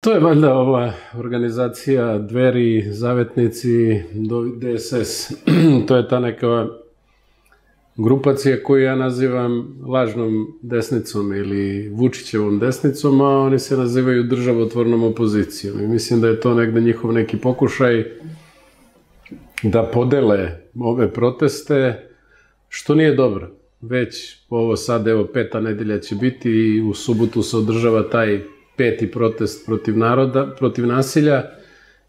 To je valjda ova organizacija Dveri, Zavetnici, DSS. to je ta neka grupacija koju ja nazivam lažnom desnicom ili Vučićevom desnicom, a oni se nazivaju državotvornom opozicijom. I mislim da je to negde njihov neki pokušaj da podele ove proteste, što nije dobro. Već ovo sad, evo, peta nedelja će biti i u subotu se održava taj peti protest protiv naroda, protiv nasilja.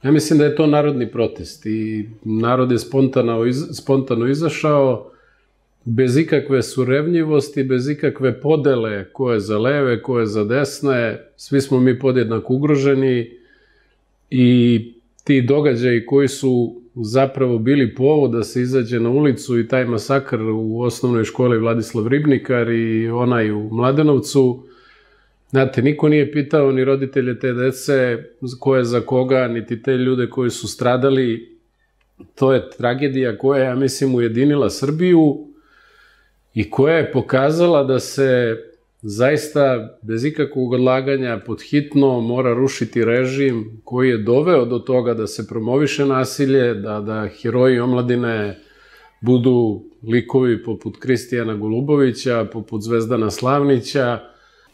Ja mislim da je to narodni protest i narod je spontano, spontano izašao, bez ikakve surevnjivosti, bez ikakve podele ko je za leve, ko je za desne, svi smo mi podjednako ugroženi i ti događaji koji su zapravo bili povod da se izađe na ulicu i taj masakr u osnovnoj školi Vladislav Ribnikar i onaj u Mladenovcu, Znate, niko nije pitao ni roditelje te dece ko je za koga, niti te ljude koji su stradali. To je tragedija koja, ja mislim, ujedinila Srbiju i koja je pokazala da se zaista bez ikakvog odlaganja pod hitno mora rušiti režim koji je doveo do toga da se promoviše nasilje, da, da heroji omladine budu likovi poput Kristijana Golubovića, poput Zvezdana Slavnića.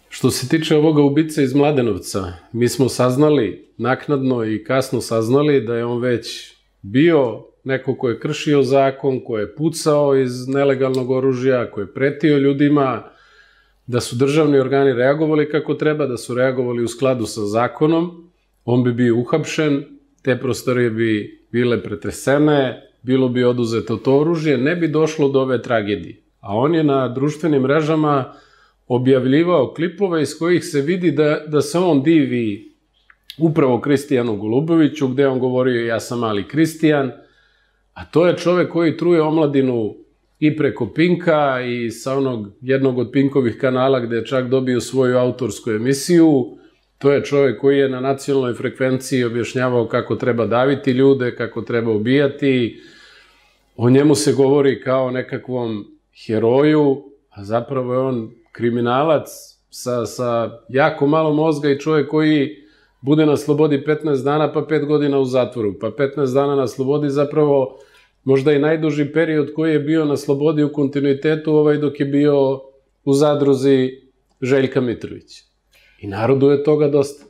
Što se tiče ovoga ubice iz Mladenovca, mi smo saznali, naknadno i kasno saznali da je on već bio neko ko je kršio zakon, ko je pucao iz nelegalnog oružja, ko je pretio ljudima, da su državni organi reagovali kako treba, da su reagovali u skladu sa zakonom, on bi bio uhapšen, te prostorije bi bile pretresene, bilo bi oduzeto to oružje, ne bi došlo do ove tragedije. A on je na društvenim mrežama objavljivao klipove iz kojih se vidi da, da se on divi upravo Kristijanu Goluboviću, gde on govorio ja sam mali Kristijan, A to je čovek koji truje omladinu i preko Pinka i sa onog jednog od Pinkovih kanala gde je čak dobio svoju autorsku emisiju. To je čovek koji je na nacionalnoj frekvenciji objašnjavao kako treba daviti ljude, kako treba ubijati. O njemu se govori kao nekakvom heroju, a zapravo je on kriminalac sa, sa jako malo mozga i čovek koji bude na slobodi 15 dana, pa 5 godina u zatvoru, pa 15 dana na slobodi zapravo možda i najduži period koji je bio na slobodi u kontinuitetu ovaj dok je bio u zadruzi Željka Mitrovića. I narodu je toga dosta.